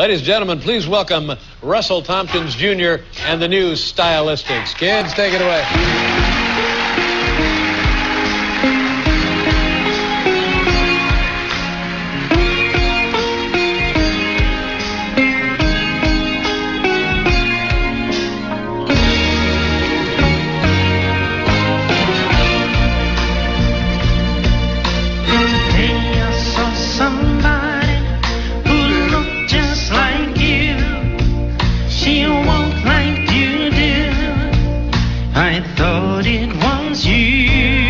Ladies and gentlemen, please welcome Russell Thompkins Jr. and the new Stylistics. Kids, take it away. I thought it was you.